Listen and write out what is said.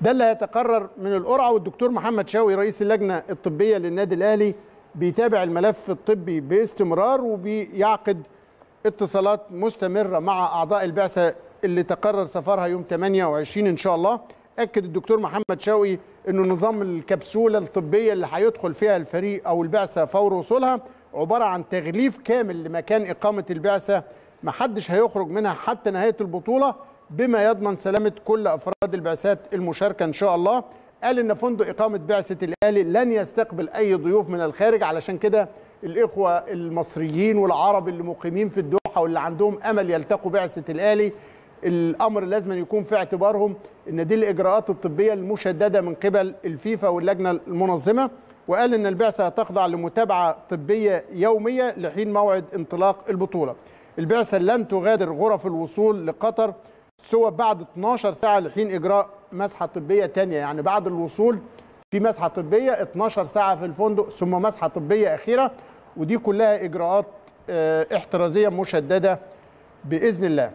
ده اللي هيتقرر من القرعة والدكتور محمد شوقي رئيس اللجنة الطبية للنادي الأهلي بيتابع الملف الطبي باستمرار وبيعقد اتصالات مستمرة مع أعضاء البعثة اللي تقرر سفرها يوم 28 إن شاء الله. أكد الدكتور محمد شوقي إنه نظام الكبسولة الطبية اللي هيدخل فيها الفريق أو البعثة فور وصولها عبارة عن تغليف كامل لمكان إقامة البعثة محدش هيخرج منها حتى نهاية البطولة. بما يضمن سلامة كل أفراد البعثات المشاركة إن شاء الله قال إن فندق إقامة بعثة الأهلي لن يستقبل أي ضيوف من الخارج علشان كده الإخوة المصريين والعرب اللي مقيمين في الدوحة واللي عندهم أمل يلتقوا بعثة الأهلي الأمر لازم يكون في اعتبارهم إن دي الإجراءات الطبية المشددة من قبل الفيفا واللجنة المنظمة وقال إن البعثة هتخضع لمتابعة طبية يومية لحين موعد انطلاق البطولة. البعثة لن تغادر غرف الوصول لقطر سوى بعد 12 ساعة لحين إجراء مسحة طبية ثانية يعني بعد الوصول في مسحة طبية 12 ساعة في الفندق ثم مسحة طبية أخيرة ودي كلها إجراءات احترازية مشددة بإذن الله.